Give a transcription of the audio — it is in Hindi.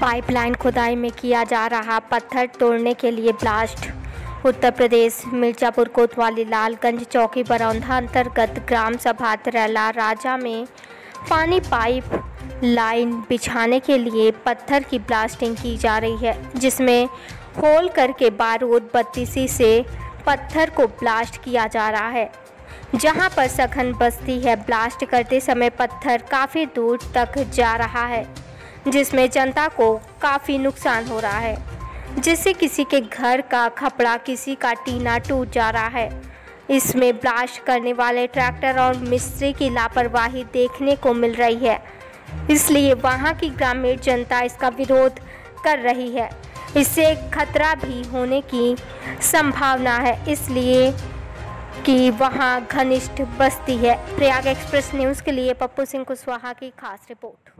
पाइपलाइन खुदाई में किया जा रहा पत्थर तोड़ने के लिए ब्लास्ट। उत्तर प्रदेश, मिर्जापुर, कोतवाली, लालगंज चौकी, बरौंधा अंतर्गत ग्राम सभा, तरैला राजा में पानी पाइप लाइन बिछाने के लिए पत्थर की ब्लास्टिंग की जा रही है, जिसमें होल करके बारूद बत्तीसी से पत्थर को ब्लास्ट किया जा रहा है। जहाँ पर सघन बस्ती है, ब्लास्ट करते समय पत्थर काफ़ी दूर तक जा रहा है। जिसमें जनता को काफ़ी नुकसान हो रहा है। जिससे किसी के घर का खपड़ा किसी का टीना टूट जा रहा है। इसमें ब्लास्ट करने वाले ट्रैक्टर और मिस्त्री की लापरवाही देखने को मिल रही है। इसलिए वहाँ की ग्रामीण जनता इसका विरोध कर रही है। इससे खतरा भी होने की संभावना है। इसलिए कि वहाँ घनिष्ठ बस्ती है। प्रयाग एक्सप्रेस न्यूज़ के लिए पप्पू सिंह कुशवाहा की खास रिपोर्ट।